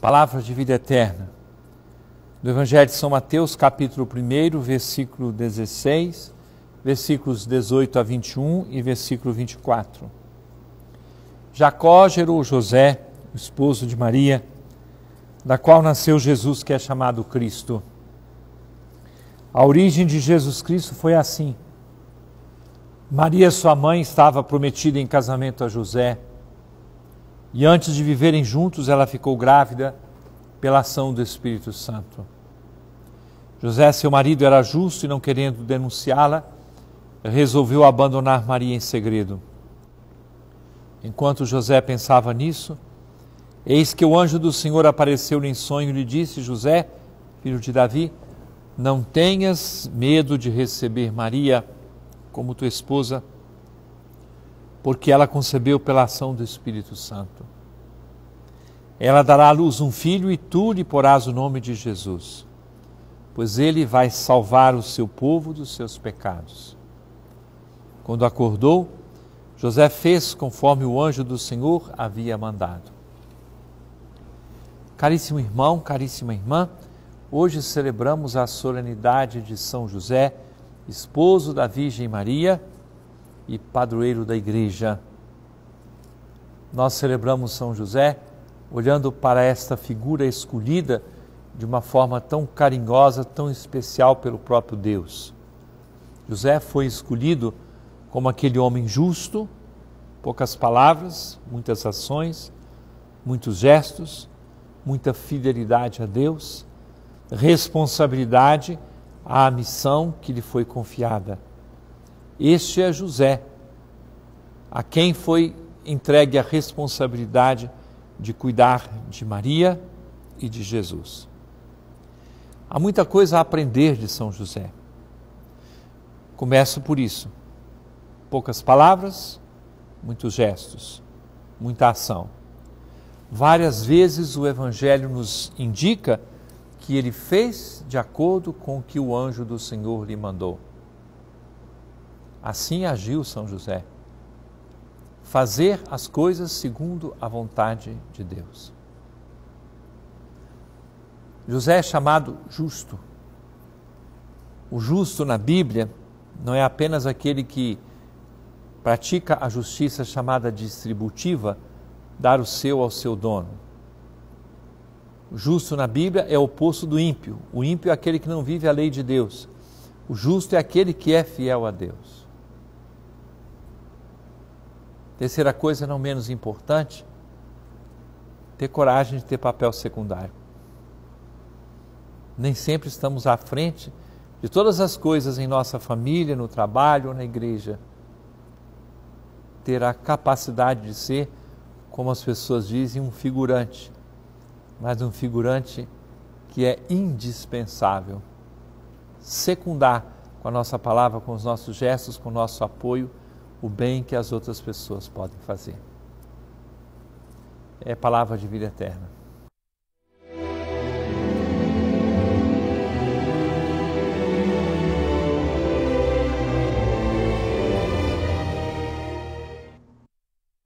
Palavra de vida eterna. Do Evangelho de São Mateus, capítulo 1, versículo 16, versículos 18 a 21 e versículo 24. Jacó gerou José, o esposo de Maria, da qual nasceu Jesus, que é chamado Cristo. A origem de Jesus Cristo foi assim. Maria, sua mãe, estava prometida em casamento a José e antes de viverem juntos, ela ficou grávida pela ação do Espírito Santo. José, seu marido, era justo e não querendo denunciá-la, resolveu abandonar Maria em segredo. Enquanto José pensava nisso, eis que o anjo do Senhor apareceu-lhe em sonho e lhe disse: José, filho de Davi, não tenhas medo de receber Maria como tua esposa porque ela concebeu pela ação do Espírito Santo. Ela dará à luz um filho e tu lhe porás o nome de Jesus, pois ele vai salvar o seu povo dos seus pecados. Quando acordou, José fez conforme o anjo do Senhor havia mandado. Caríssimo irmão, caríssima irmã, hoje celebramos a solenidade de São José, esposo da Virgem Maria e padroeiro da igreja. Nós celebramos São José olhando para esta figura escolhida de uma forma tão carinhosa, tão especial pelo próprio Deus. José foi escolhido como aquele homem justo, poucas palavras, muitas ações, muitos gestos, muita fidelidade a Deus, responsabilidade à missão que lhe foi confiada. Este é José, a quem foi entregue a responsabilidade de cuidar de Maria e de Jesus. Há muita coisa a aprender de São José. Começo por isso. Poucas palavras, muitos gestos, muita ação. Várias vezes o Evangelho nos indica que ele fez de acordo com o que o anjo do Senhor lhe mandou. Assim agiu São José. Fazer as coisas segundo a vontade de Deus. José é chamado justo. O justo na Bíblia não é apenas aquele que pratica a justiça chamada distributiva, dar o seu ao seu dono. O justo na Bíblia é o oposto do ímpio. O ímpio é aquele que não vive a lei de Deus. O justo é aquele que é fiel a Deus. Terceira coisa, não menos importante, ter coragem de ter papel secundário. Nem sempre estamos à frente de todas as coisas em nossa família, no trabalho ou na igreja. Ter a capacidade de ser, como as pessoas dizem, um figurante, mas um figurante que é indispensável. Secundar com a nossa palavra, com os nossos gestos, com o nosso apoio o bem que as outras pessoas podem fazer. É palavra de vida eterna.